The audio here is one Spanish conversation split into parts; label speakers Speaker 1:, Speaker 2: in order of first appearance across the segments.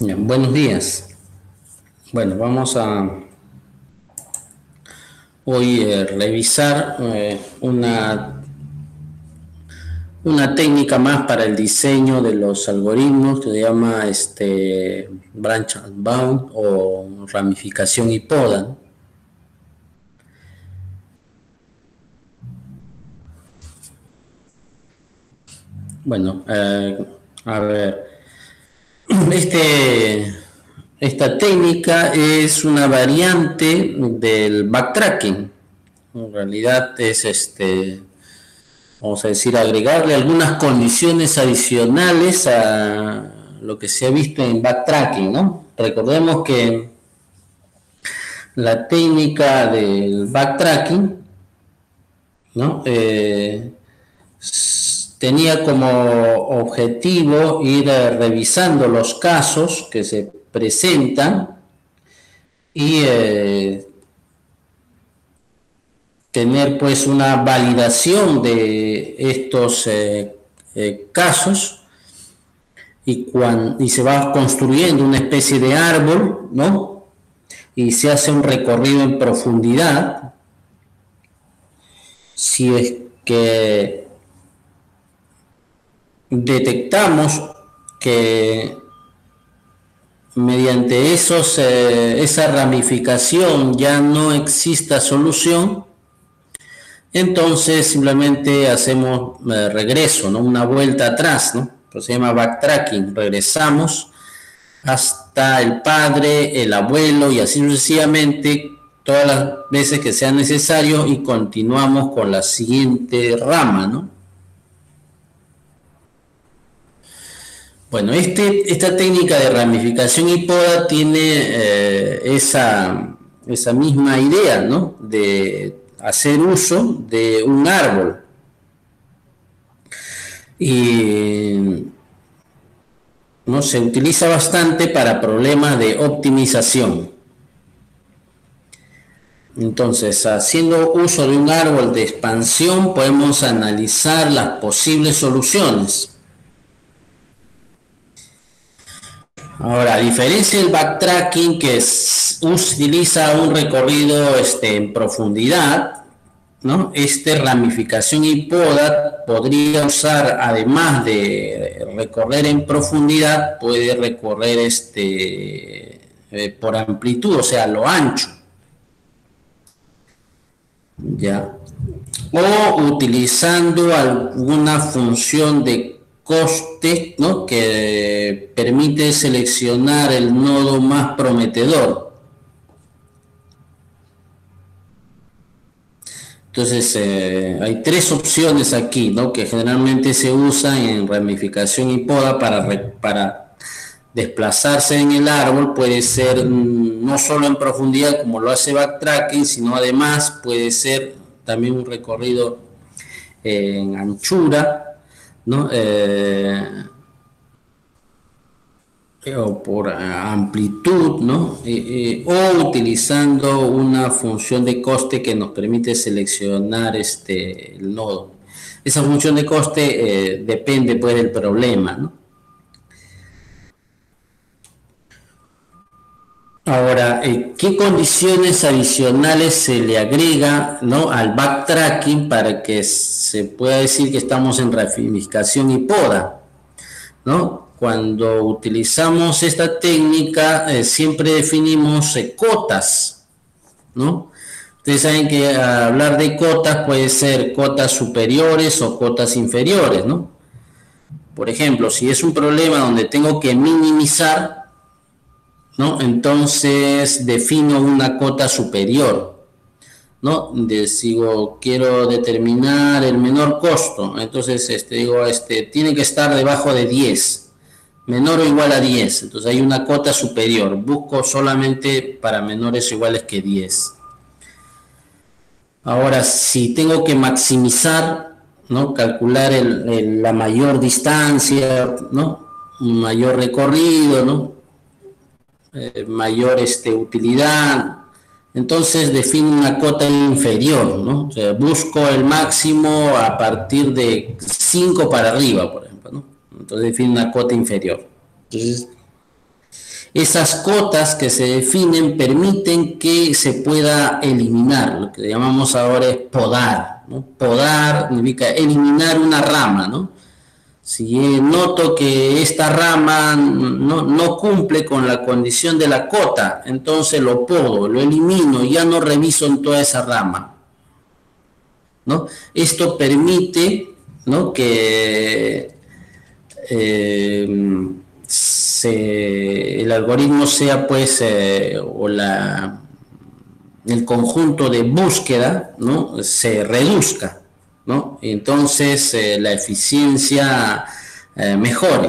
Speaker 1: buenos días. Bueno, vamos a hoy eh, revisar eh, una, una técnica más para el diseño de los algoritmos que se llama este, branch and bound o ramificación y poda. Bueno, eh, a ver, este esta técnica es una variante del backtracking. En realidad es este, vamos a decir, agregarle algunas condiciones adicionales a lo que se ha visto en backtracking, ¿no? Recordemos que la técnica del backtracking, ¿no? Eh, tenía como objetivo ir revisando los casos que se presentan y eh, tener pues una validación de estos eh, eh, casos y, y se va construyendo una especie de árbol, ¿no? Y se hace un recorrido en profundidad. Si es que detectamos que mediante esos, eh, esa ramificación ya no exista solución, entonces simplemente hacemos eh, regreso, ¿no? una vuelta atrás, ¿no? se llama backtracking, regresamos hasta el padre, el abuelo y así sucesivamente todas las veces que sea necesario y continuamos con la siguiente rama, ¿no? Bueno, este, esta técnica de ramificación y poda tiene eh, esa, esa misma idea, ¿no? De hacer uso de un árbol. Y ¿no? se utiliza bastante para problemas de optimización. Entonces, haciendo uso de un árbol de expansión, podemos analizar las posibles soluciones. Ahora, a diferencia del backtracking que utiliza un recorrido este, en profundidad, ¿no? Este ramificación y poda podría usar, además de recorrer en profundidad, puede recorrer este, eh, por amplitud, o sea, lo ancho. ¿Ya? O utilizando alguna función de coste ¿no? que permite seleccionar el nodo más prometedor. Entonces, eh, hay tres opciones aquí, ¿no? Que generalmente se usan en ramificación y poda para, para desplazarse en el árbol. Puede ser mm, no solo en profundidad como lo hace backtracking, sino además puede ser también un recorrido en anchura ¿no? Eh, o por amplitud, ¿no? o utilizando una función de coste que nos permite seleccionar este, el nodo. Esa función de coste eh, depende pues del problema. Ahora, eh, ¿qué condiciones adicionales se le agrega ¿no? al backtracking para que se pueda decir que estamos en ramificación y poda? ¿no? Cuando utilizamos esta técnica, eh, siempre definimos eh, cotas. ¿no? Ustedes saben que hablar de cotas puede ser cotas superiores o cotas inferiores. ¿no? Por ejemplo, si es un problema donde tengo que minimizar, entonces defino una cota superior, ¿no? sigo, quiero determinar el menor costo, entonces este, digo, este, tiene que estar debajo de 10, menor o igual a 10, entonces hay una cota superior, busco solamente para menores o iguales que 10. Ahora, si tengo que maximizar, ¿no? Calcular la mayor distancia, ¿no? Un mayor recorrido, ¿no? Eh, mayor este, utilidad. Entonces define una cota inferior, ¿no? O sea, busco el máximo a partir de 5 para arriba, por ejemplo, ¿no? Entonces define una cota inferior. Entonces, esas cotas que se definen permiten que se pueda eliminar, lo que llamamos ahora es podar. Podar significa eliminar una rama, ¿no? Si noto que esta rama no, no, cumple con la condición de la cota, entonces lo podo, lo elimino, ya no reviso en toda esa rama. ¿no? Esto permite ¿no? que eh, el algoritmo sea pues eh, o la, el conjunto de búsqueda ¿no? se reduzca, ¿no? Entonces eh, la eficiencia eh, mejore.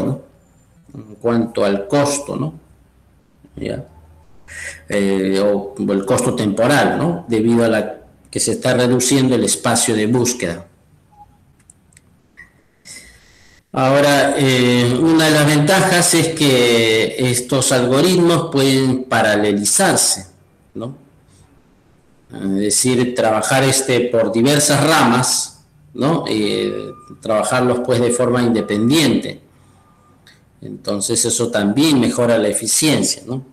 Speaker 1: En cuanto al costo, ¿no? o, el costo temporal, ¿no? Debido a la que se está reduciendo el espacio de búsqueda. Ahora, eh, una de las ventajas es que estos algoritmos pueden paralelizarse, ¿no? Es decir, trabajar este por diversas ramas, ¿no? Eh, trabajarlos pues de forma independiente. Entonces eso también mejora la eficiencia, ¿no?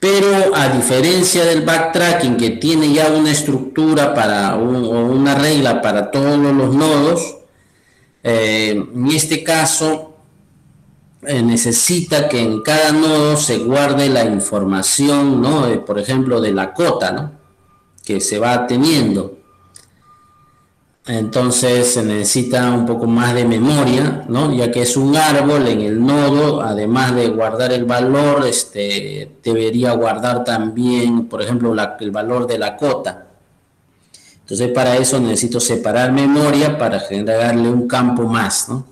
Speaker 1: Pero a diferencia del backtracking que tiene ya una estructura para o una regla para todos los nodos, eh, en este caso, eh, necesita que en cada nodo se guarde la información, ¿no? por ejemplo, de la cota, ¿no? Que se va teniendo. Entonces se necesita un poco más de memoria, ¿no? Ya que es un árbol en el nodo, además de guardar el valor, este, debería guardar también, por ejemplo, el valor de la cota. Entonces para eso necesito separar memoria para generarle un campo más, ¿no?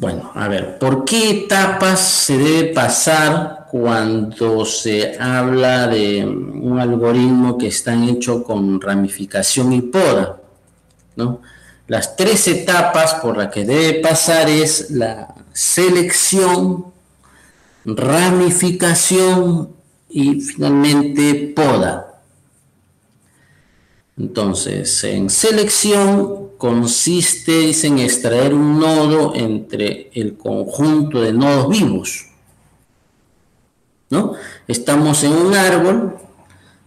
Speaker 1: Bueno, a ver, ¿por qué etapas se debe pasar cuando se habla de un algoritmo que está hecho con ramificación y poda? ¿no? Las tres etapas por las que debe pasar es la selección, ramificación y finalmente poda. Entonces, en selección consiste en extraer un nodo entre el conjunto de nodos vivos. ¿No? Estamos en un árbol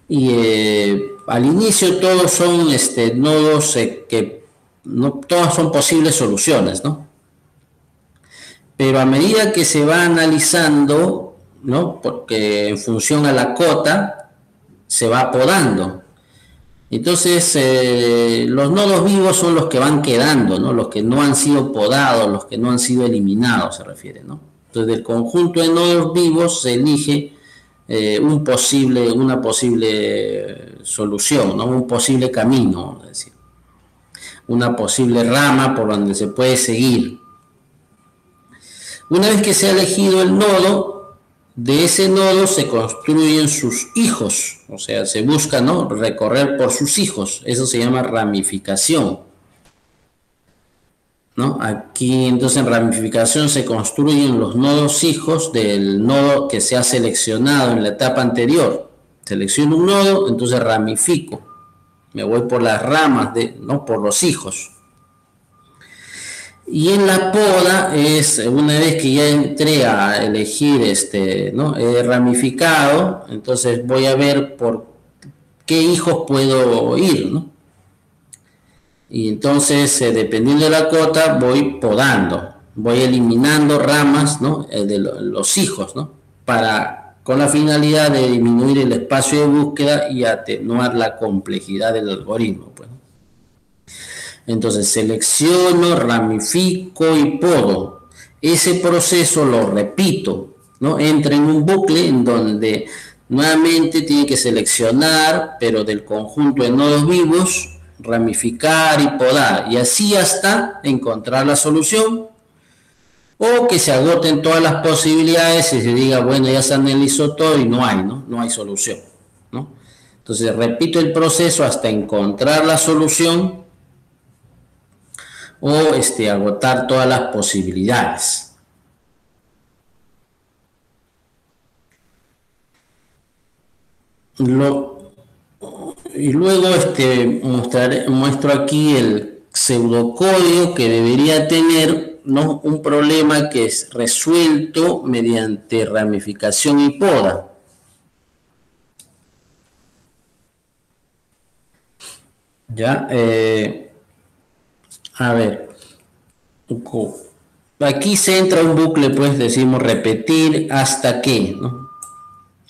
Speaker 1: y eh, al inicio todos son este, nodos eh, que no todas son posibles soluciones, ¿no? Pero a medida que se va analizando, ¿no? Porque en función a la cota se va podando. Entonces, eh, los nodos vivos son los que van quedando, ¿no? Los que no han sido podados, los que no han sido eliminados, se refiere, ¿no? Entonces, del conjunto de nodos vivos se elige eh, un posible, una posible solución, ¿no? Un posible camino, una posible rama por donde se puede seguir. Una vez que se ha elegido el nodo, de ese nodo se construyen sus hijos, o sea, se busca ¿no? recorrer por sus hijos, eso se llama ramificación. ¿no? Aquí entonces en ramificación se construyen los nodos hijos del nodo que se ha seleccionado en la etapa anterior. Selecciono un nodo, entonces ramifico, me voy por las ramas, de, ¿no? por los hijos. Y en la poda es una vez que ya entré a elegir este, ¿no? He ramificado, entonces voy a ver por qué hijos puedo ir, ¿no? Y entonces, eh, dependiendo de la cota, voy podando, voy eliminando ramas, ¿no? Eh, de los hijos, ¿no? Para, con la finalidad de disminuir el espacio de búsqueda y atenuar la complejidad del algoritmo, pues. Entonces selecciono, ramifico y podo. Ese proceso lo repito, ¿no? Entra en un bucle en donde nuevamente tiene que seleccionar, pero del conjunto de nodos vivos, ramificar y podar. Y así hasta encontrar la solución o que se agoten todas las posibilidades y se diga, bueno, ya se analizó todo y no hay, ¿no? No hay solución, ¿no? Entonces repito el proceso hasta encontrar la solución o este, agotar todas las posibilidades. y luego este, muestro aquí el pseudocódigo que debería tener ¿no? un problema que es resuelto mediante ramificación y poda. Ya, eh, a ver, aquí se entra un bucle, pues decimos repetir hasta que, ¿no?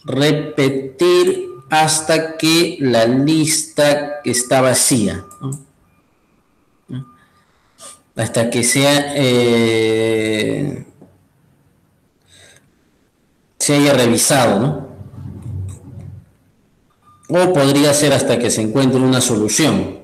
Speaker 1: Repetir hasta que la lista está vacía, hasta que sea eh, se haya revisado, ¿no? O podría ser hasta que se encuentre una solución.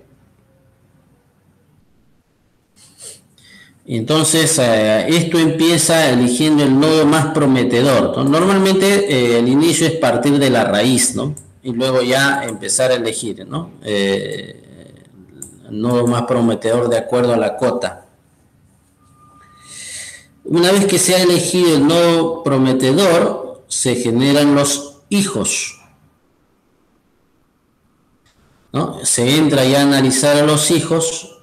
Speaker 1: Entonces, eh, esto empieza eligiendo el nodo más prometedor. Normalmente eh, el inicio es partir de la raíz, ¿no? Y luego ya empezar a elegir, ¿no? Eh, el nodo más prometedor de acuerdo a la cota. Una vez que se ha elegido el nodo prometedor, se generan los hijos. ¿no? Se entra ya a analizar a los hijos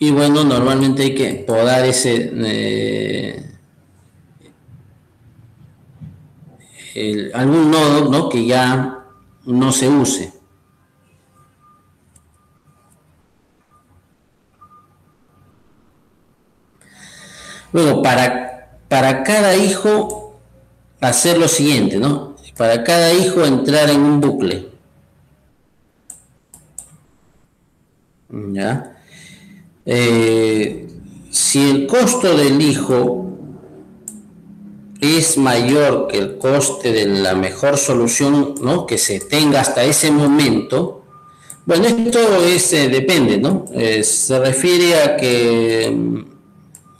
Speaker 1: y bueno, normalmente hay que podar ese... Eh, algún nodo ¿no? que ya no se use. Luego, para, para cada hijo, hacer lo siguiente, ¿no? Para cada hijo entrar en un bucle. ¿Ya? Eh, si el costo del hijo es mayor que el coste de la mejor solución ¿no? que se tenga hasta ese momento, bueno, esto es, eh, depende, ¿no? Eh, se refiere a que, mm,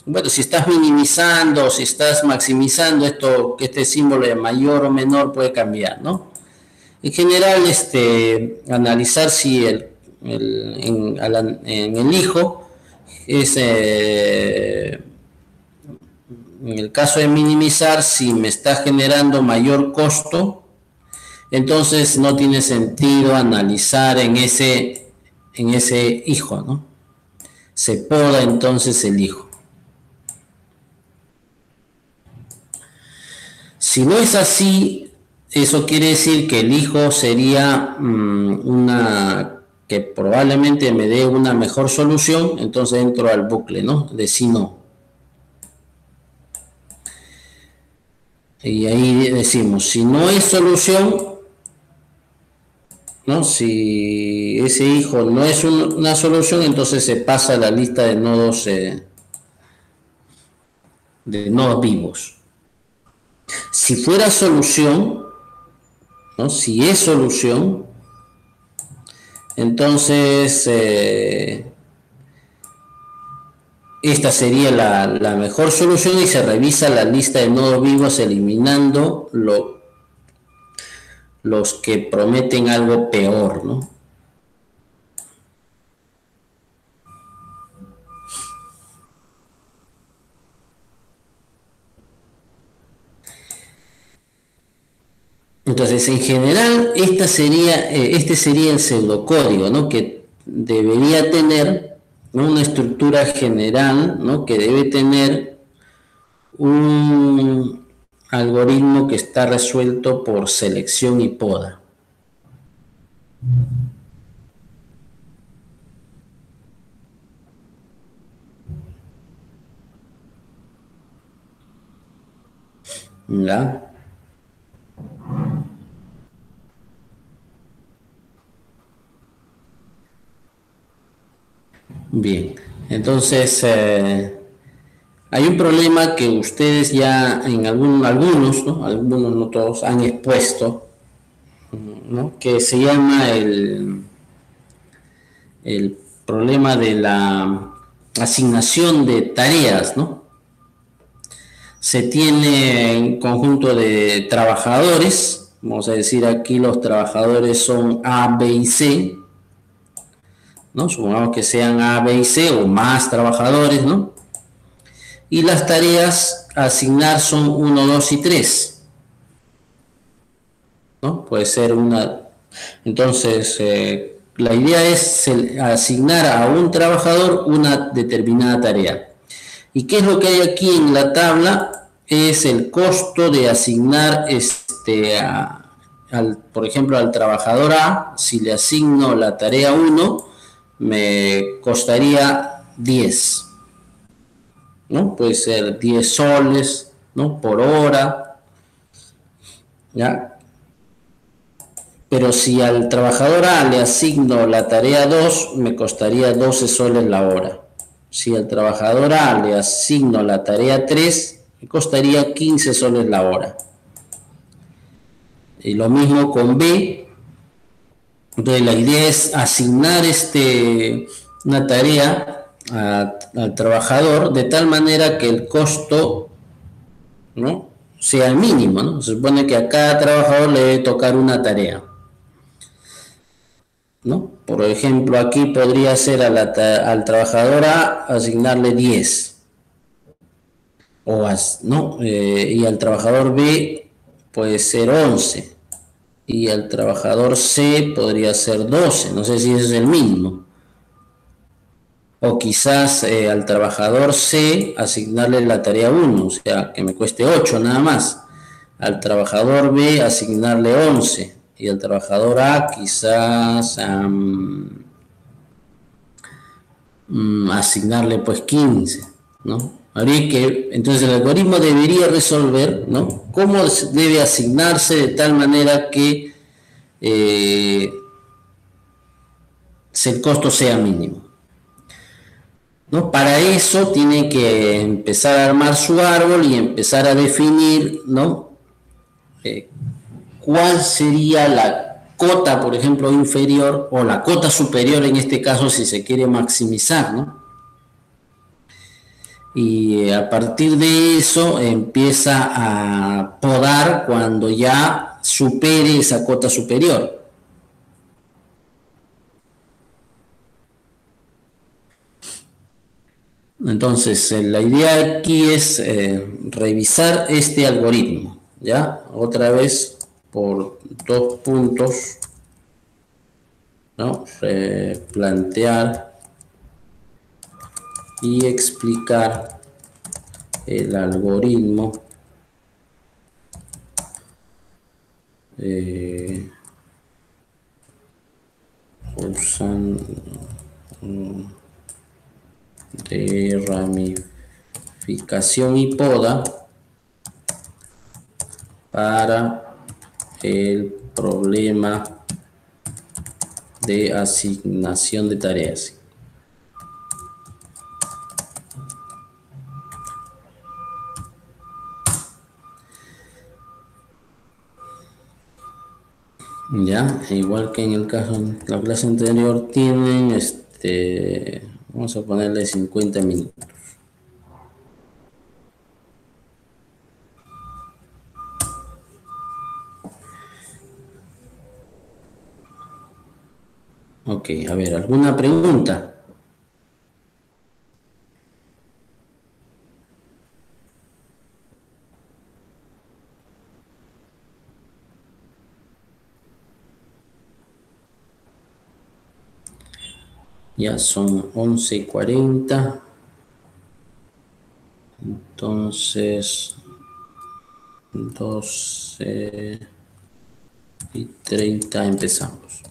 Speaker 1: bueno, si estás minimizando, si estás maximizando esto, este símbolo de mayor o menor puede cambiar, ¿no? En general, este, analizar si el, en el hijo es, eh, en el caso de minimizar, si me está generando mayor costo, entonces no tiene sentido analizar en ese, en ese hijo, ¿no? Se poda entonces el hijo. Si no es así, eso quiere decir que el hijo sería mm, una que probablemente me dé una mejor solución, entonces entro al bucle, ¿no? De si no. Y ahí decimos, si no es solución, ¿no? Si ese hijo no es una solución, entonces se pasa a la lista de nodos eh, de nodos vivos. Si fuera solución, ¿no? Si es solución, entonces, eh, esta sería la, mejor solución y se revisa la lista de nodos vivos eliminando los que prometen algo peor, ¿no? Entonces, en general, esta sería, eh, este sería el pseudocódigo, ¿no? Que debería tener una estructura general, ¿no? Que debe tener un algoritmo que está resuelto por selección y poda. ¿Ya? Bien, entonces eh, hay un problema que ustedes ya en algún, algunos, ¿no? algunos no todos, han expuesto, ¿no? que se llama el, el problema de la asignación de tareas, ¿no? Se tiene un conjunto de trabajadores, vamos a decir aquí los trabajadores son A, B y C, Supongamos que sean A, B y C o más trabajadores, ¿no? Y las tareas a asignar son 1, 2 y 3. ¿no? Puede ser una Entonces, eh, la idea es asignar a un trabajador una determinada tarea. ¿Y qué es lo que hay aquí en la tabla? Es el costo de asignar, este, por ejemplo, al trabajador A, si le asigno la tarea 1, me costaría 10. ¿no? Puede ser 10 soles, ¿no? Por hora, ¿ya? Pero si al trabajador A le asigno la tarea 2, me costaría 12 soles la hora. Si al trabajador A le asigno la tarea 3, me costaría 15 soles la hora. Y lo mismo con B. Entonces la idea es asignar este, una tarea al trabajador de tal manera que el costo ¿no? sea mínimo. Se supone que a cada trabajador le debe tocar una tarea. ¿no? Por ejemplo, aquí podría ser al trabajador A asignarle 10. O ¿no? Eh, y al trabajador B puede ser 11. Y al trabajador C podría ser 12. No sé si es el mínimo o quizás eh, al trabajador C asignarle la tarea 1, o sea, que me cueste 8 nada más. Al trabajador B asignarle 11 y al trabajador A quizás mm, asignarle pues 15, ¿no? Habría que, entonces el algoritmo debería resolver, ¿no? Cómo debe asignarse de tal manera que eh, el costo sea mínimo. ¿no? Para eso tiene que empezar a armar su árbol y empezar a definir ¿no? Eh, cuál sería la cota, por ejemplo, inferior o la cota superior en este caso si se quiere maximizar. ¿no? Y eh, a partir de eso empieza a podar cuando ya supere esa cota superior. Entonces, eh, la idea aquí es eh, revisar este algoritmo, ¿ya? Otra vez por dos puntos, ¿no? plantear y explicar el algoritmo eh, usando de ramificación y poda para el problema de asignación de tareas. Ya, igual que en el caso de la clase anterior tienen este Vamos a ponerle 50 minutos. Ok, a ver, ¿alguna pregunta? Ya son 11 y 40. Entonces, 12 y 30 empezamos.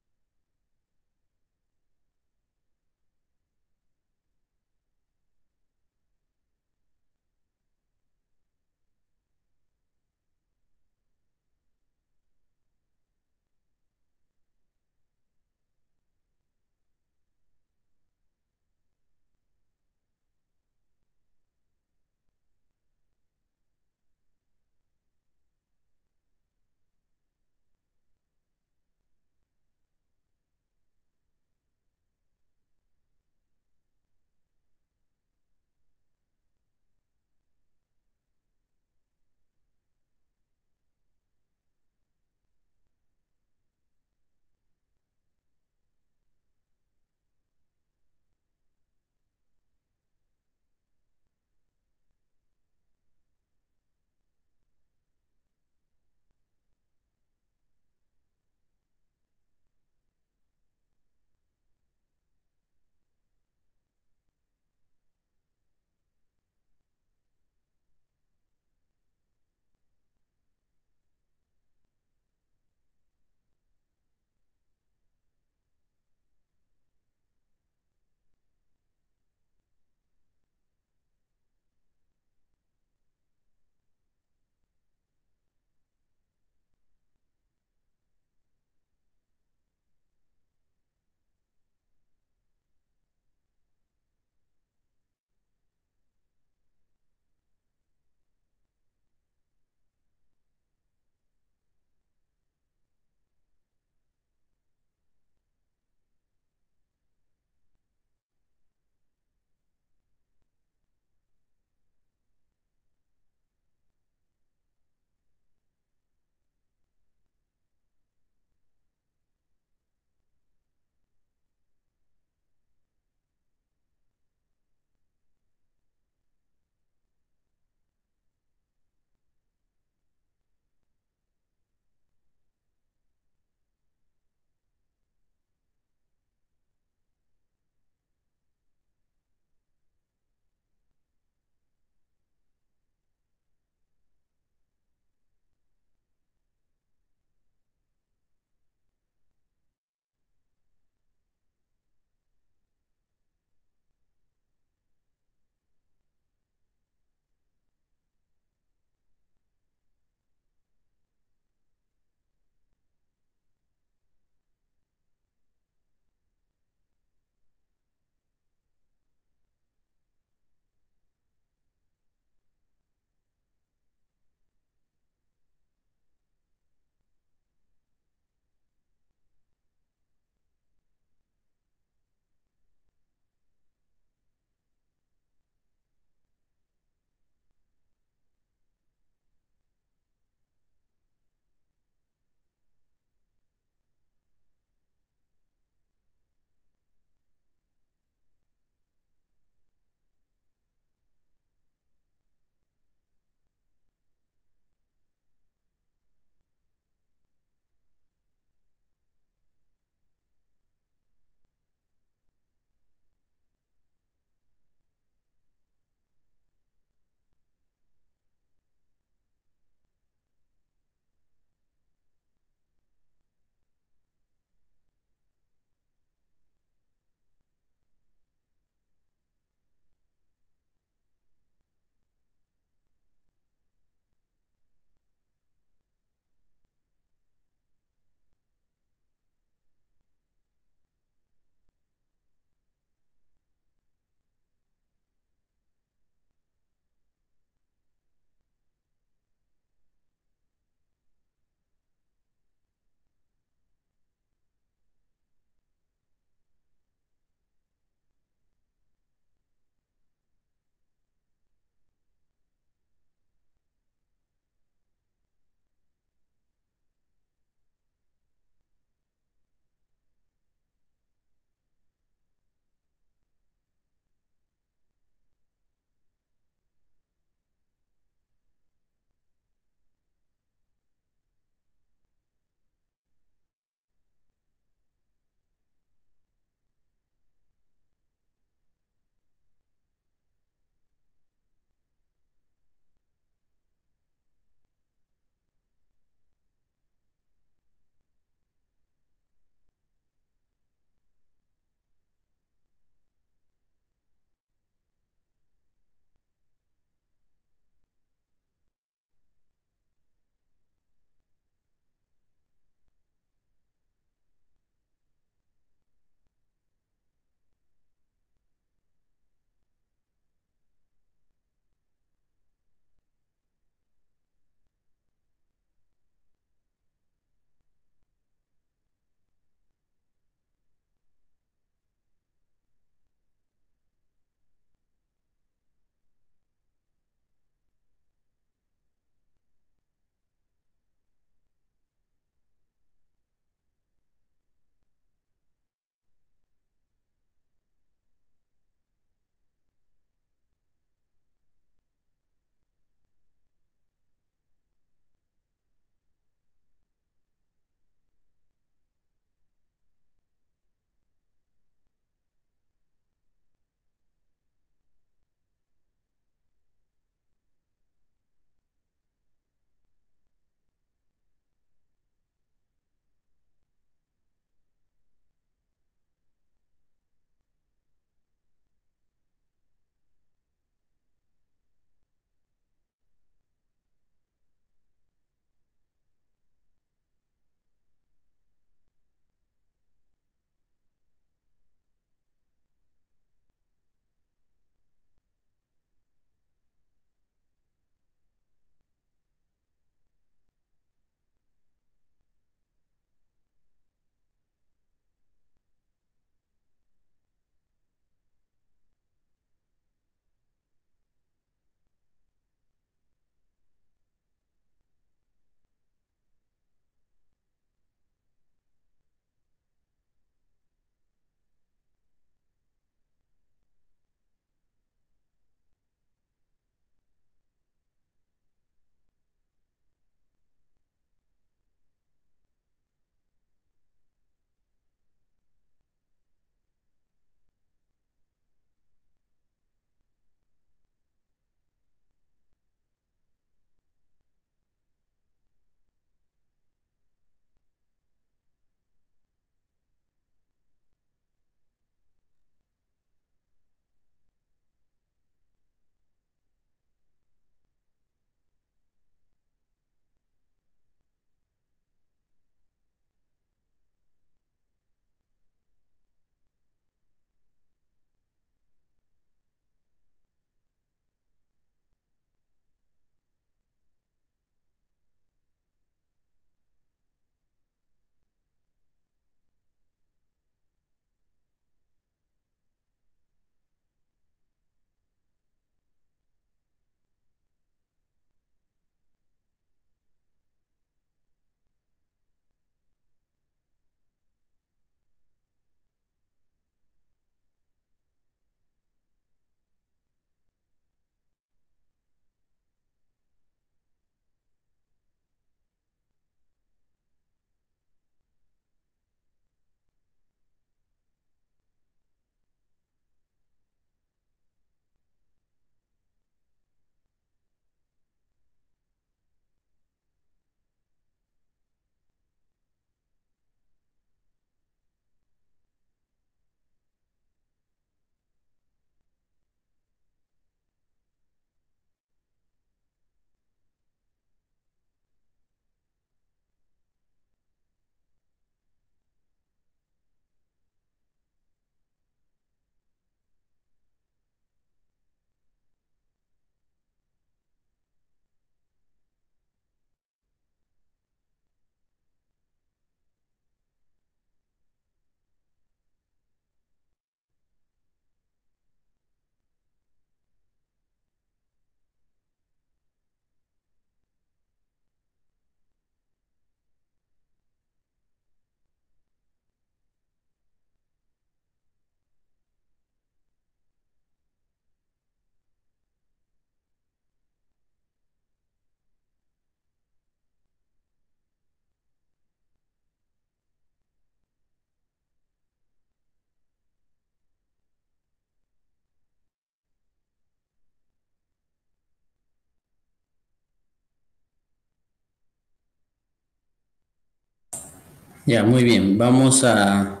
Speaker 1: Ya, muy bien. Vamos a...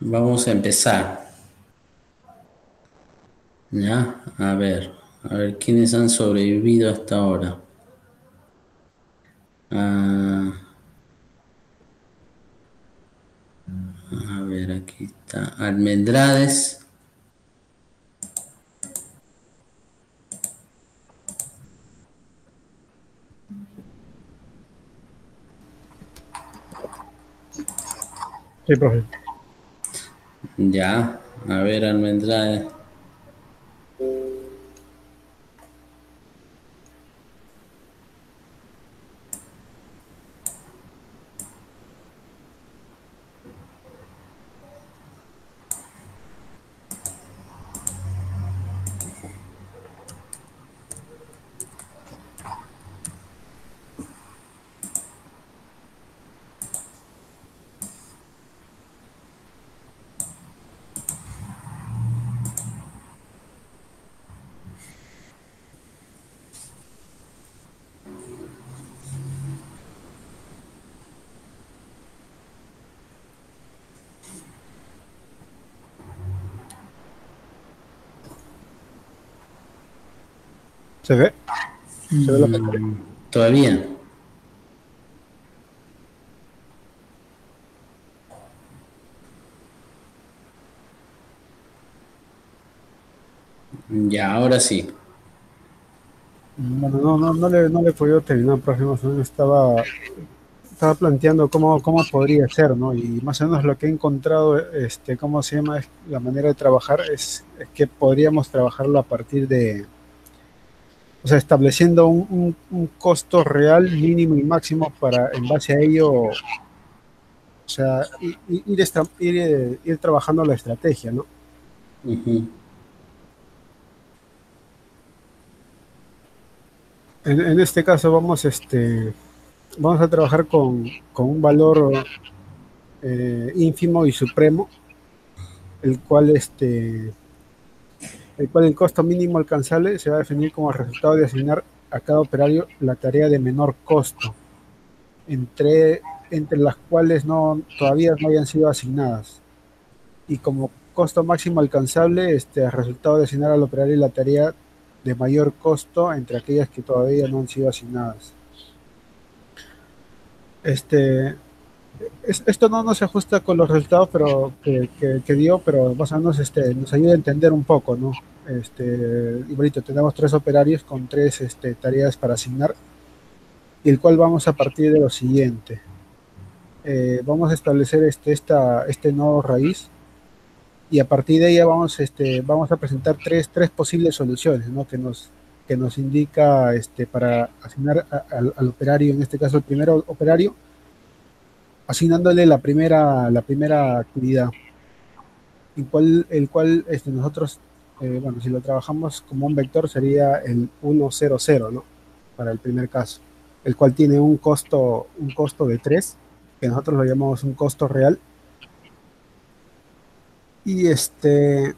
Speaker 1: Vamos a empezar. Ya, a ver. A ver quiénes han sobrevivido hasta ahora. Ah, a ver, aquí está. Almendrades.
Speaker 2: Sí, profe.
Speaker 1: Ya, a ver, Almendrade.
Speaker 2: ¿Se ve?
Speaker 1: ¿Se ve la mm, Todavía. Ya, ahora sí.
Speaker 2: Bueno, no, no, no, le, no le he podido terminar, profe, más o menos estaba, estaba planteando cómo, cómo podría ser, ¿no? Y más o menos lo que he encontrado, este, ¿cómo se llama? La manera de trabajar es que podríamos trabajarlo a partir de, o sea, estableciendo un, costo real mínimo y máximo para, en base a ello, o sea, ir, ir, trabajando la estrategia, ¿no? en, este caso vamos, este, vamos a trabajar con, un valor eh, ínfimo y supremo, el cual este, el cual el costo mínimo alcanzable se va a definir como resultado de asignar a cada operario la tarea de menor costo, entre, entre las cuales no, todavía no hayan sido asignadas. Y como costo máximo alcanzable, este, resultado de asignar al operario la tarea de mayor costo entre aquellas que todavía no han sido asignadas. Este, esto no nos ajusta con los resultados pero que, dio, pero más o menos este, nos ayuda a entender un poco, ¿no? Este, igualito, tenemos tres operarios con tres este, tareas para asignar, y el cual vamos a partir de lo siguiente. Eh, vamos a establecer este, esta, este nodo raíz, y a partir de ella vamos, este, vamos a presentar tres, tres posibles soluciones, ¿no? Que nos, que nos indica este, para asignar al operario, en este caso el primer operario, asignándole la primera, la primera actividad, el cual, este, nosotros, eh, bueno, si lo trabajamos como un vector sería el 1, 0, 0, ¿no? Para el primer caso, el cual tiene un costo, un costo de 3, que nosotros lo llamamos un costo real. Y este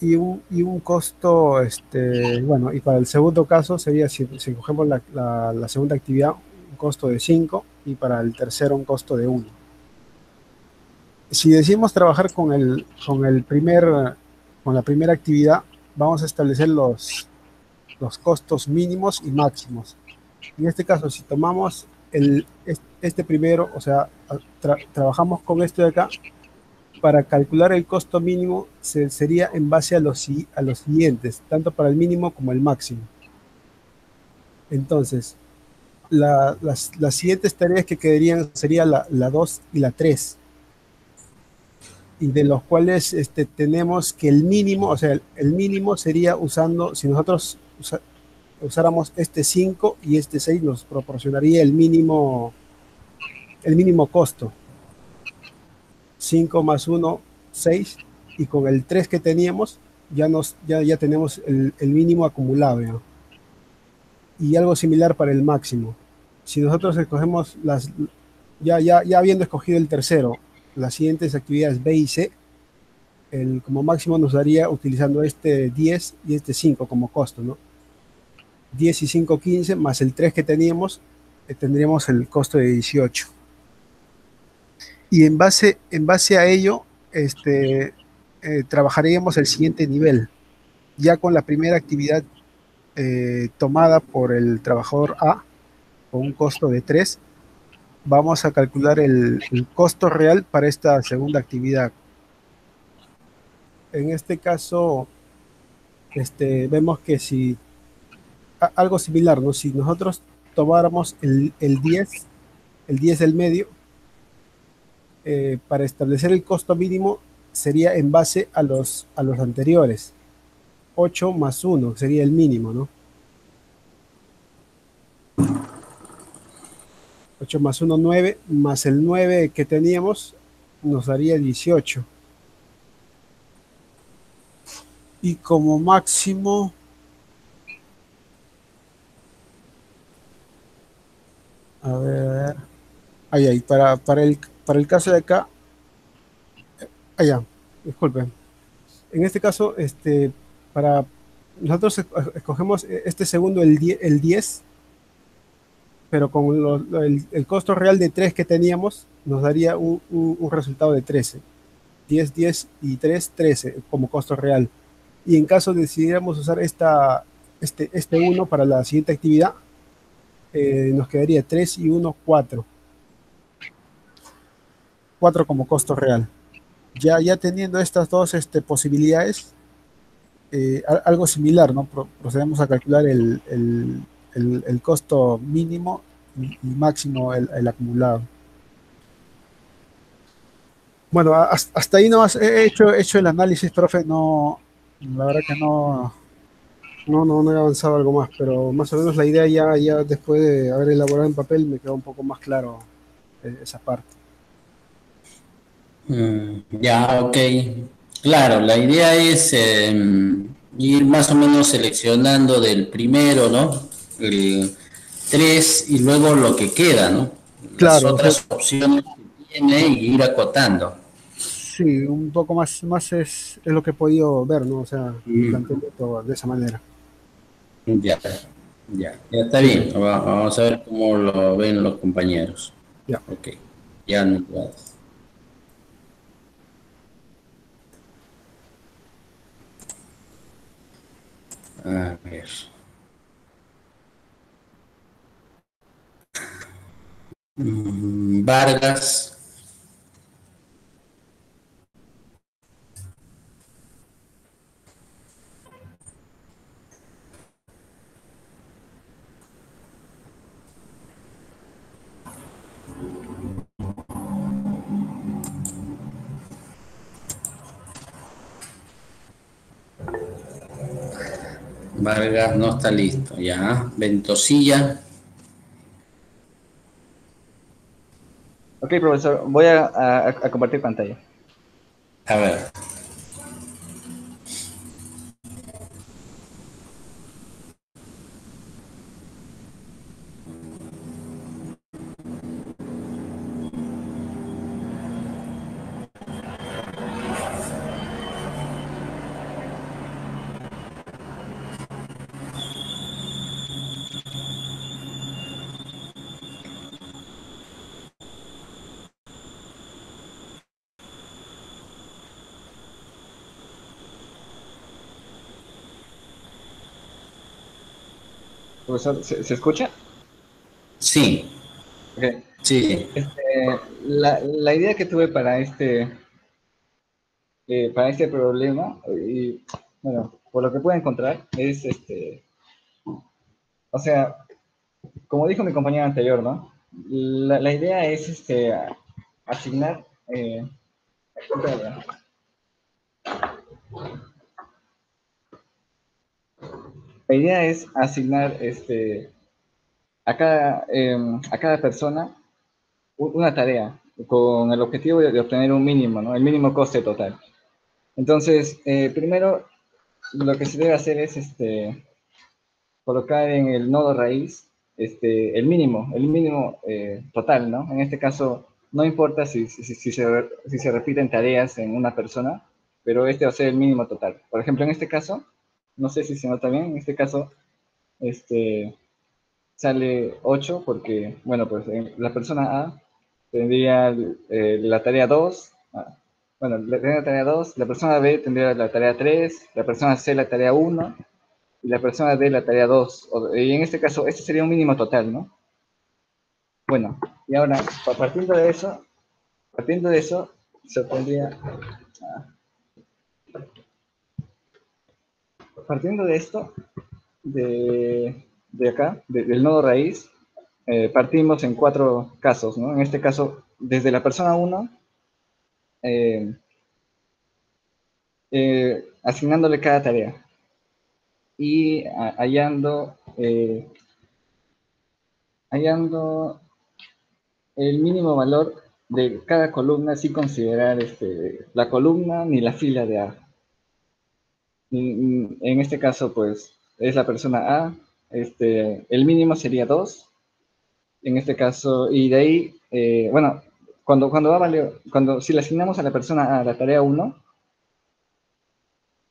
Speaker 2: y un, y un costo, este, bueno, y para el segundo caso sería si, cogemos la, la, la segunda actividad, un costo de 5 y para el tercero un costo de 1. Si decidimos trabajar con el, con el primer, con la primera actividad, vamos a establecer los, los costos mínimos y máximos. En este caso, si tomamos el, este primero, o sea, trabajamos con este de acá, para calcular el costo mínimo se, sería en base a los, a los siguientes, tanto para el mínimo como el máximo. Entonces, las, siguientes tareas que quedarían serían la, 2 y la 3. Y de los cuales este, tenemos que el mínimo, o sea, el, mínimo sería usando, si nosotros usáramos este 5 y este 6, nos proporcionaría el mínimo, el mínimo costo. 5 más 1, 6. Y con el 3 que teníamos, ya, nos, ya, ya tenemos el, el mínimo acumulado y algo similar para el máximo. Si nosotros escogemos las, ya, ya, ya habiendo escogido el tercero, las siguientes actividades B y C, el, como máximo nos daría utilizando este 10 y este 5 como costo, ¿no? 10 y 5, 15, más el 3 que teníamos, eh, tendríamos el costo de 18. Y en base, en base a ello, este, eh, trabajaríamos el siguiente nivel, ya con la primera actividad eh, tomada por el trabajador A, con un costo de 3, vamos a calcular el, costo real para esta segunda actividad. En este caso, este, vemos que si algo similar, ¿no? Si nosotros tomáramos el, 10, el 10 del medio, eh, para establecer el costo mínimo sería en base a los, a los anteriores. 8 más 1 sería el mínimo, ¿no? 8 más 1, 9, más el 9 que teníamos nos daría 18. Y como máximo A ver. Ahí, ahí, para, para, el, para el caso de acá. Allá, disculpen. En este caso, este, para nosotros escogemos este segundo, el 10, el 10 pero con el, costo real de 3 que teníamos, nos daría un, un, resultado de 13. 10, 10 y 3, 13 como costo real. Y en caso decidiéramos usar esta, este, este 1 para la siguiente actividad, eh, nos quedaría 3 y 1, 4. 4 como costo real. Ya, ya teniendo estas dos este, posibilidades, eh, algo similar, ¿no? procedemos a calcular el, el, el, costo mínimo y, máximo, el, acumulado. Bueno, hasta ahí no he hecho, hecho el análisis, profe, no, la verdad que no, no, no, no he avanzado algo más, pero más o menos la idea ya, ya después de haber elaborado en papel me quedó un poco más claro eh, esa parte.
Speaker 1: Mm, ya, ok. Claro, la idea es em, ir más o menos seleccionando del primero, ¿no? El 3 y luego lo que queda, ¿no?
Speaker 2: Claro. Las
Speaker 1: otras opciones que tiene y ir acotando.
Speaker 2: Sí, un poco más, más es, lo que he podido ver, ¿no? O sea, mm. de esa manera.
Speaker 1: Ya, ya, ya está bien. Vamos a ver cómo lo ven los compañeros.
Speaker 2: Ya.
Speaker 1: Ok, ya no A ver. Mm, Vargas. Vargas no está listo, ya. Ventosilla.
Speaker 3: Ok, profesor, voy a, a compartir pantalla.
Speaker 1: A ver.
Speaker 3: ¿Se, escucha?
Speaker 1: Sí. Sí.
Speaker 3: Este, la, idea que tuve para este, eh, para este problema, y bueno, por lo que puedo encontrar, es este, o sea, como dijo mi compañero anterior, ¿no? La, idea es este, asignar, eh, La idea es asignar este, a, cada, em, a cada persona una tarea con el objetivo de, obtener un mínimo, ¿no? el mínimo coste total. Entonces, eh, primero lo que se debe hacer es este, colocar en el nodo raíz este, el mínimo, el mínimo eh, total, ¿no? En este caso, no importa si, si, si, se, si se repiten tareas en una persona, pero este va a ser el mínimo total. Por ejemplo, en este caso, no sé si se nota bien, en este caso, este, sale 8 porque, bueno, pues la persona A tendría eh, la tarea 2, ah, bueno, la tarea 2, la persona B tendría la tarea 3, la persona C la tarea 1 y la persona D la tarea 2. Y en este caso, este sería un mínimo total, ¿no? Bueno, y ahora, partiendo de eso, partiendo de eso, se tendría... Ah, partiendo de esto, de, de acá, del nodo raíz, eh, partimos en cuatro casos, ¿no? En este caso, desde la persona 1, eh, eh, asignándole cada tarea y hallando, hallando el mínimo valor de cada columna sin considerar este, la columna ni la fila de A. En este caso, pues, es la persona A, este, el mínimo sería 2, en este caso, y de ahí, eh, bueno, cuando, cuando va cuando si le asignamos a la persona a la tarea 1,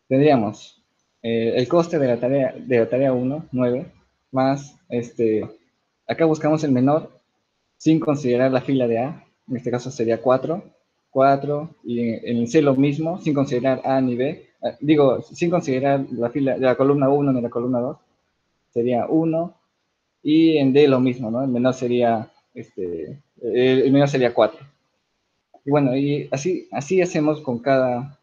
Speaker 3: tendríamos eh, el coste de la tarea de la tarea 1, 9, más, este, acá buscamos el menor sin considerar la fila de A, en este caso sería 4, 4, y en, el C lo mismo, sin considerar A ni B, digo, sin considerar la fila de la columna 1 ni la columna 2, sería 1, y en D lo mismo, ¿no? El menor sería, este, el menor sería 4. Y bueno, y así, así hacemos con cada,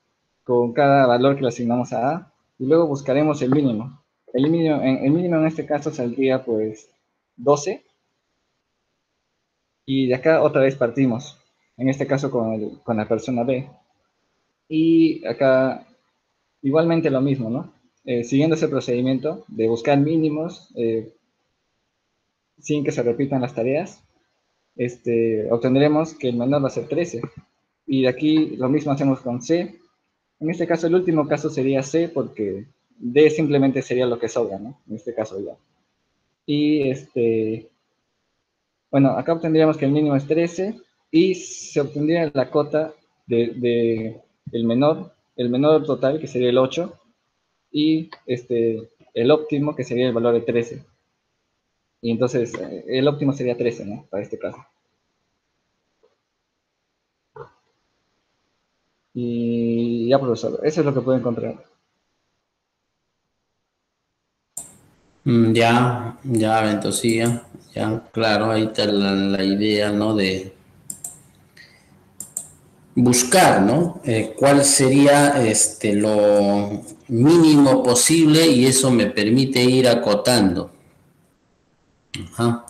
Speaker 3: con cada valor que le asignamos a A, y luego buscaremos el mínimo. El mínimo, en, el mínimo en este caso saldría pues 12, y de acá otra vez partimos, en este caso con, con la persona B. Y acá igualmente lo mismo, ¿no? Eh, siguiendo ese procedimiento de buscar mínimos, eh, sin que se repitan las tareas, este, obtendremos que el menor va a ser 13. Y de aquí lo mismo hacemos con C. En este caso, el último caso sería C, porque D simplemente sería lo que sobra, ¿no? En este caso ya. Y este, bueno, acá obtendríamos que el mínimo es 13 y se obtendría la cota de, de el menor, el menor total, que sería el 8, y este, el óptimo, que sería el valor de 13. Y entonces eh, el óptimo sería 13, ¿no? Para este caso. Y ya, profesor, eso es lo que puedo encontrar.
Speaker 1: Mm, ya, ya, Ventosía, ya, claro, ahí está la, idea, ¿no? De buscar, ¿no? Eh, ¿Cuál sería este, lo mínimo posible y eso me permite ir acotando? Ajá.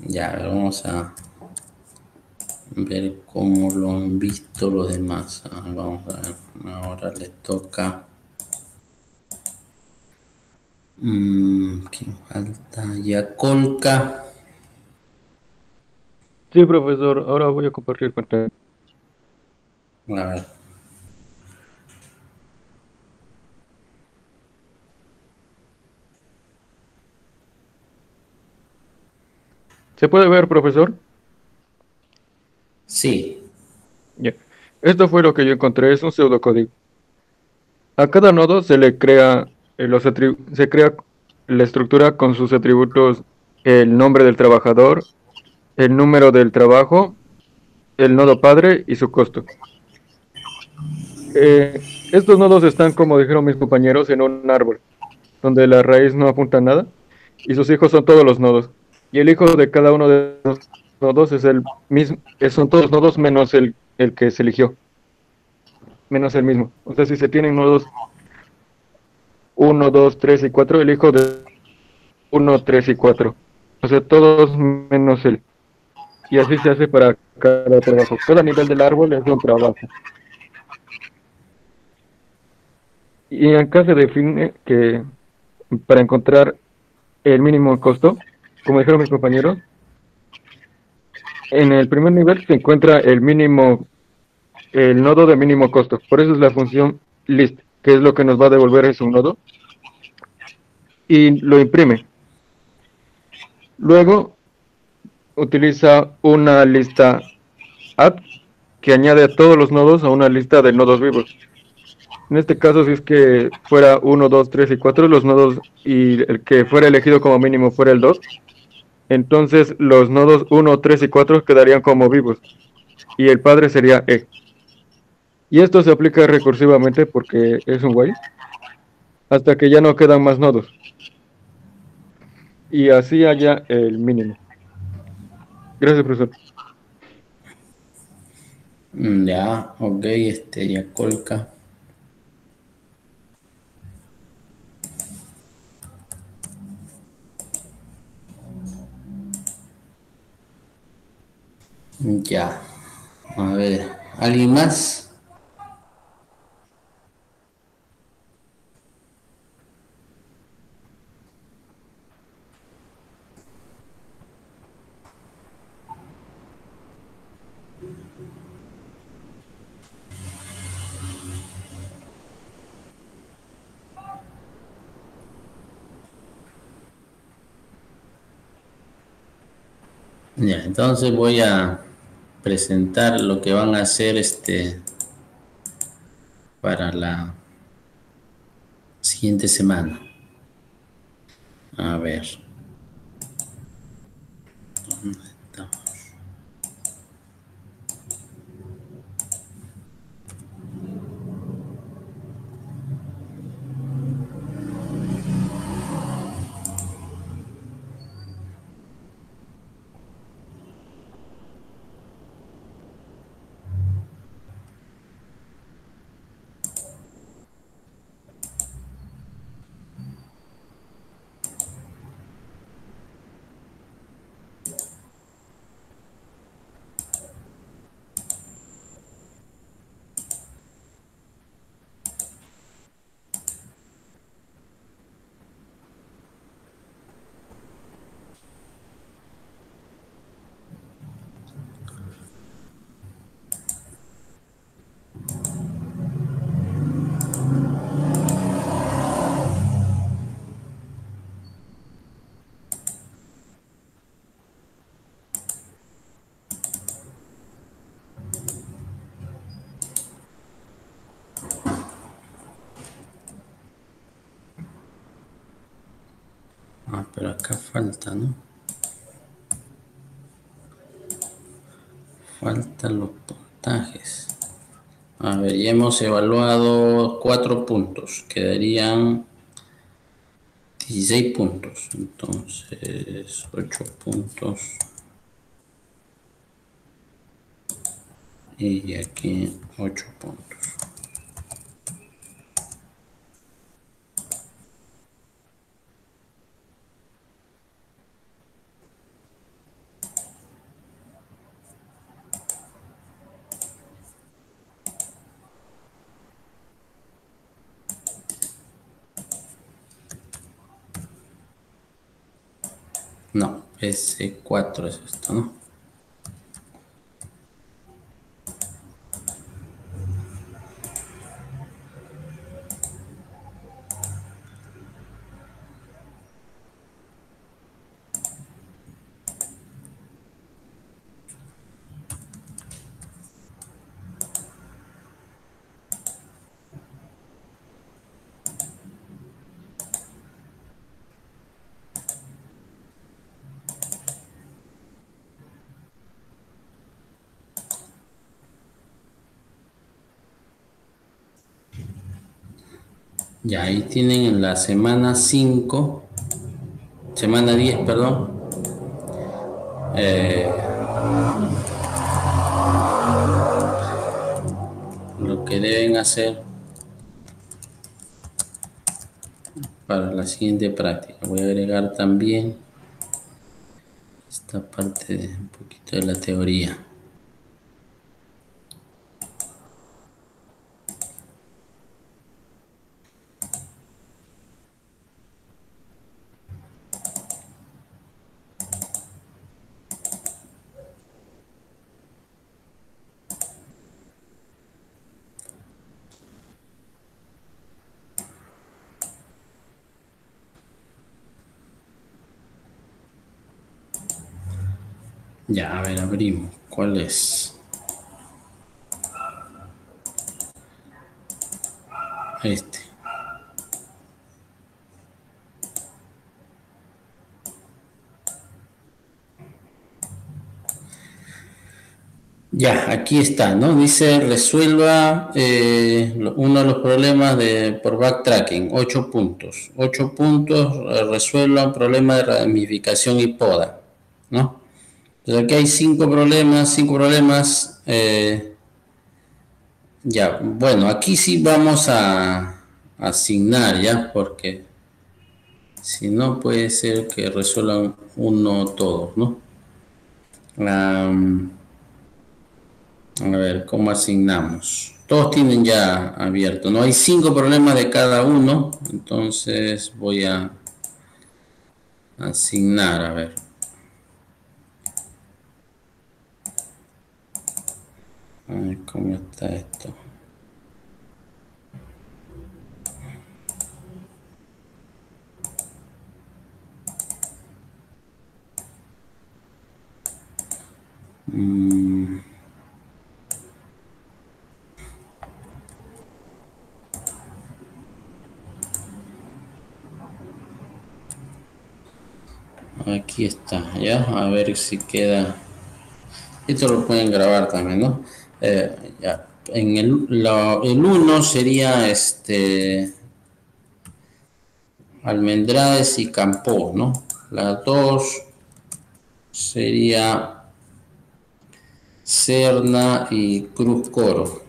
Speaker 1: Ya, vamos a ver cómo lo han visto los demás. Ah, vamos a ver, ahora le toca. Mmm, ¿Quién falta? Yacolca.
Speaker 4: Sí, profesor, ahora voy a compartir pantalla. A ver. ¿Se puede ver, profesor?
Speaker 1: Sí.
Speaker 4: Esto fue lo que yo encontré, es un pseudocódigo. A cada nodo se le crea, eh, los se crea la estructura con sus atributos, el nombre del trabajador, el número del trabajo, el nodo padre y su costo. Eh, estos nodos están, como dijeron mis compañeros, en un árbol, donde la raíz no apunta nada, y sus hijos son todos los nodos y el hijo de cada uno de los nodos es el mismo, son todos nodos menos el, el que se eligió, menos el mismo. O sea, si se tienen nodos 1, 2, 3 y 4, el hijo de 1, 3 y 4. O sea, todos menos él. Y así se hace para cada trabajo. Cada nivel del árbol es un trabajo. Y acá se define que para encontrar el mínimo costo, como dijeron mis compañeros, en el primer nivel se encuentra el mínimo, el nodo de mínimo costo. Por eso es la función list, que es lo que nos va a devolver ese nodo. Y lo imprime. Luego utiliza una lista add que añade a todos los nodos a una lista de nodos vivos. En este caso, si es que fuera 1, 2, 3 y 4, los nodos y el que fuera elegido como mínimo fuera el 2, entonces los nodos 1, 3 y 4 quedarían como vivos y el padre sería E. Y esto se aplica recursivamente porque es un while hasta que ya no quedan más nodos. Y así haya el mínimo. Gracias, profesor.
Speaker 1: Mm, Ya, ok, este, ya colca. Ya. A ver, ¿alguien más? Ya, entonces voy a presentar lo que van a hacer este para la siguiente semana. A ver. ¿Dónde estamos? Ah, pero acá falta, ¿no? Faltan los puntajes. A ver, ya hemos evaluado cuatro puntos. Quedarían 16 puntos. Entonces, 8 puntos. Y aquí 8 puntos. No, S4 es esto, ¿no? Ya ahí tienen en la semana 5, semana 10, perdón. eh, lo que deben hacer para la siguiente práctica. Voy a agregar también esta parte de un poquito de la teoría. Ya, a ver, ¿Cuál es? Este. Ya, aquí está, ¿no? Dice resuelva eh, uno de los problemas de, por backtracking, ocho puntos. Ocho puntos, eh, resuelva un problema de ramificación y poda, ¿no? Entonces aquí hay cinco problemas, cinco problemas. Eh, ya, bueno, aquí sí vamos a, asignar, ¿ya? Porque si no puede ser que resuelvan uno todos, ¿no? A ver, ¿cómo asignamos? Todos tienen ya abierto, ¿no? Hay cinco problemas de cada uno, entonces voy a asignar, a ver. A ver cómo está esto. Mm. Aquí está, ya, a ver si queda. Esto lo pueden grabar también, ¿no? Eh. En el, el 1 sería este Almendrades y Campo, ¿no? La 2 sería Serna y Cruz Coro.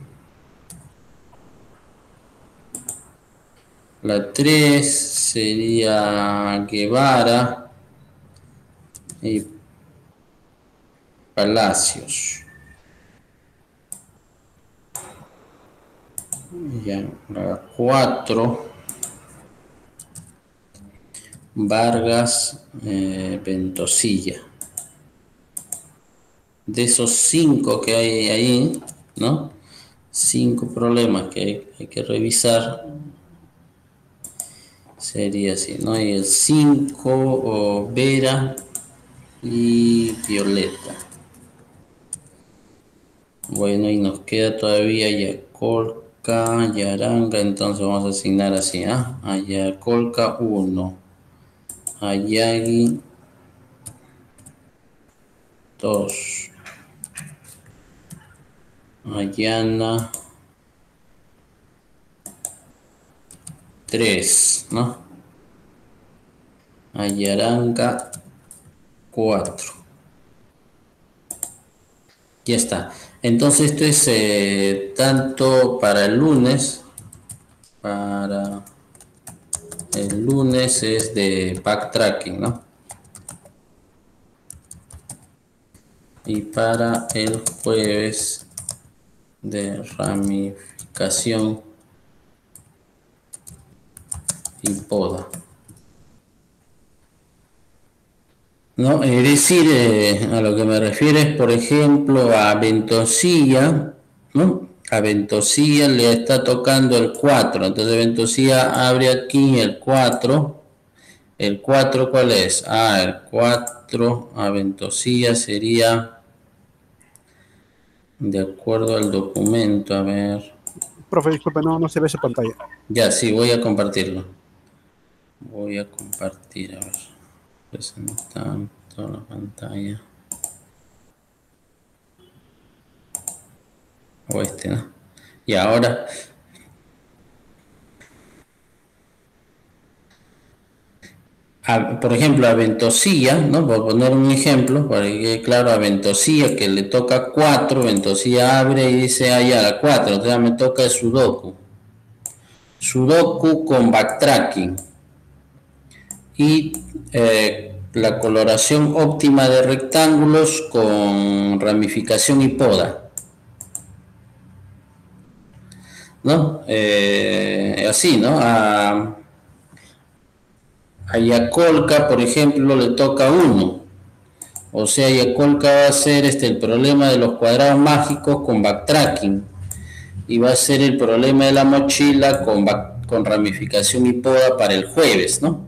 Speaker 1: La 3 sería Guevara y Palacios. Ya, la 4. Vargas eh, Ventosilla. De esos cinco que hay ahí, ¿no? Cinco problemas que hay, que revisar. Sería así, ¿no? Y el 5, Vera, y violeta. Bueno, y nos queda todavía Yacolca, Yaranga, entonces vamos a asignar así, ¿ah? A Yacolca 1, Ayagi 2, Ayana 3, ¿no? Ayaranga 4. Ya está. Entonces esto es eh, tanto para el lunes, para el lunes es de backtracking, ¿no? Y para el jueves de ramificación y poda. ¿No? Es decir, eh, a lo que me refiero es, por ejemplo, a Ventosilla, ¿no? A Ventosilla le está tocando el 4, entonces Ventosilla abre aquí el 4. ¿El 4 cuál es? Ah, el 4 a Ventosilla sería, de acuerdo al documento, a ver.
Speaker 2: Profe, disculpe, no, no se ve su pantalla.
Speaker 1: Ya, sí, voy a compartirlo. Voy a compartir, a ver presentar toda la pantalla o este ¿no? y ahora por ejemplo a Ventosilla, ¿no? Por poner un ejemplo, para que claro, a Ventosilla que le toca 4, Ventosilla abre y dice, ah, ya, la 4, entonces me toca el Sudoku. Sudoku con backtracking y eh, la coloración óptima de rectángulos con ramificación y poda. ¿No? Eh, así, ¿no? A, a Yacolca, por ejemplo, le toca uno. O sea, Yacolca va a ser este, el problema de los cuadrados mágicos con backtracking. Y va a ser el problema de la mochila con, con ramificación y poda para el jueves, ¿no?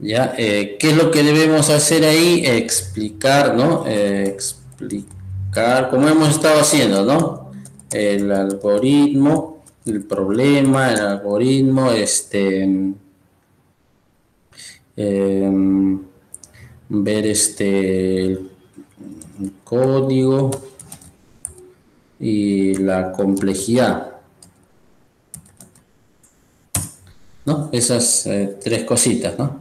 Speaker 1: ¿Ya? Eh, ¿Qué es lo que debemos hacer ahí? Explicar, ¿no? Eh, como hemos estado haciendo, ¿no? El algoritmo, el problema, el algoritmo, este, em, ver este el código y la complejidad. ¿No? Esas eh, tres cositas, ¿no?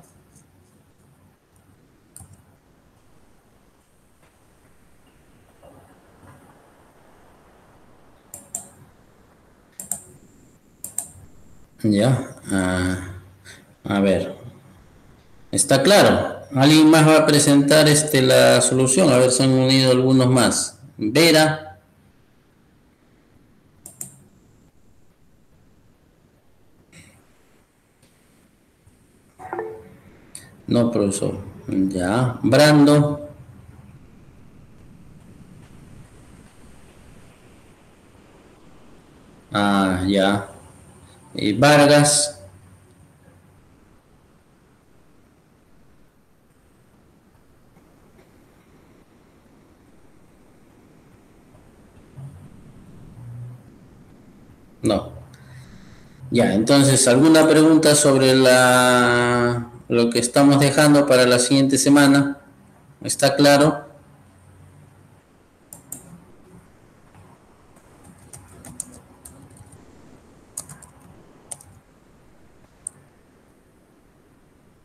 Speaker 1: Ya, ah, a ver, está claro. ¿Alguien más va a presentar este, la solución? A ver si han unido algunos más. Vera. No, profesor. Ya. Brando. Ah, ya. Y Vargas. No. Ya, entonces, ¿alguna pregunta sobre la, lo que estamos dejando para la siguiente semana? ¿Está claro?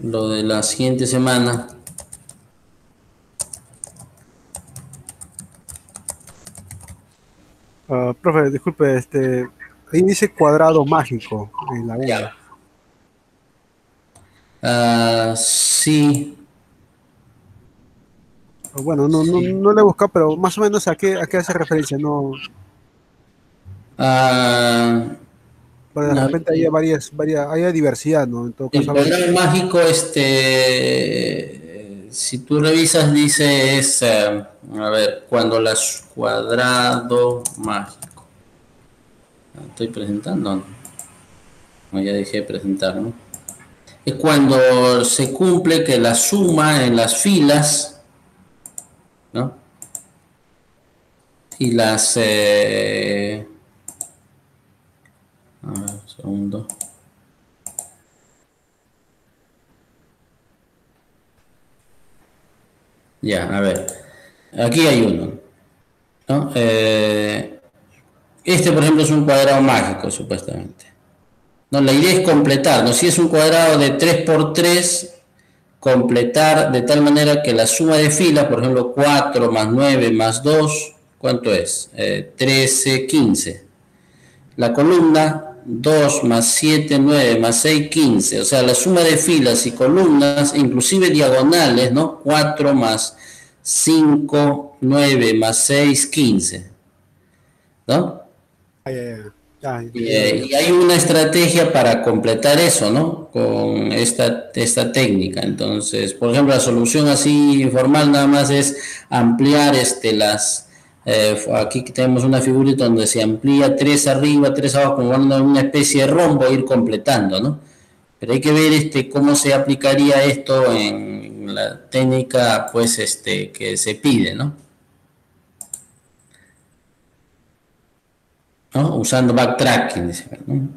Speaker 1: Lo de la siguiente semana.
Speaker 2: Uh, profe, disculpe, este, Ahí dice cuadrado mágico en la
Speaker 1: web. Uh, sí.
Speaker 2: Bueno, no, no, no le he buscado, pero más o menos a qué, a qué hace referencia, no.
Speaker 1: Uh,
Speaker 2: de repente hay varias, varias, hay diversidad, ¿no? En
Speaker 1: todo caso, el cuadrado mágico, este, si tú revisas, dice es, eh, a ver, cuando las cuadrado mágico. Estoy presentando. No, ya dejé de presentar, ¿no? Es cuando se cumple que la suma en las filas, ¿no? Y las... Eh, a ver, un segundo. Ya, a ver. Aquí hay uno. ¿no? Eh, este, por ejemplo, es un cuadrado mágico, supuestamente. No, la idea es completar, ¿no? Si es un cuadrado de 3 por 3, completar de tal manera que la suma de filas, por ejemplo, 4 más 9 más 2, ¿cuánto es? 13, eh, 15. La columna, 2 más 7, 9 más 6, 15. O sea, la suma de filas y columnas, inclusive diagonales, ¿no? 4 más 5, 9 más 6, 15. ¿No? y, hay una estrategia para completar eso, ¿no? Con esta, esta técnica. Entonces, por ejemplo, la solución así informal nada más es ampliar este, las... Eh, aquí tenemos una figurita donde se amplía tres arriba, tres abajo, como una especie de rombo, ir completando, ¿no? Pero hay que ver este, cómo se aplicaría esto en la técnica, pues, este, que se pide, ¿no? usando backtracking. Mm,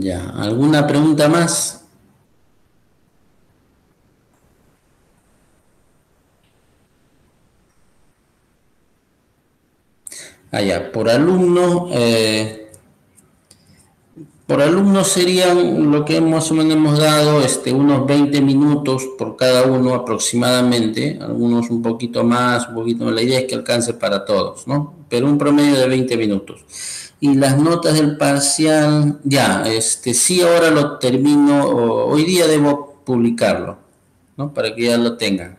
Speaker 1: ya, ¿alguna pregunta más? Allá, ah, por alumno, eh, por alumno serían lo que más o menos hemos dado, este, unos 20 minutos por cada uno aproximadamente, algunos un poquito más, un poquito más. La idea es que alcance para todos, ¿no? Pero un promedio de 20 minutos. Y las notas del parcial, ya, este, sí ahora lo termino, hoy día debo publicarlo, ¿no? Para que ya lo tengan.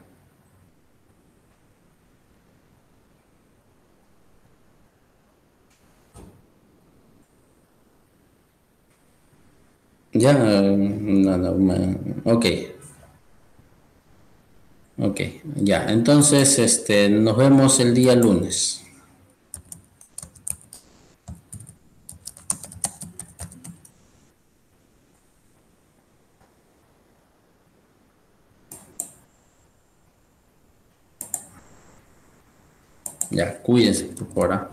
Speaker 1: Ya, nada, ok. Ok, ya. Entonces, este, nos vemos el día lunes. Ya, cuídense por ahora.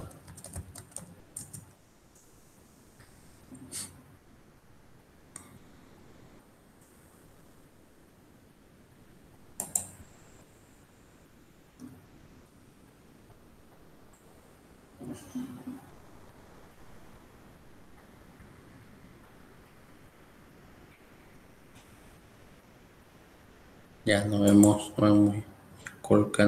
Speaker 1: Ya nos vemos, nos vemos. Colca,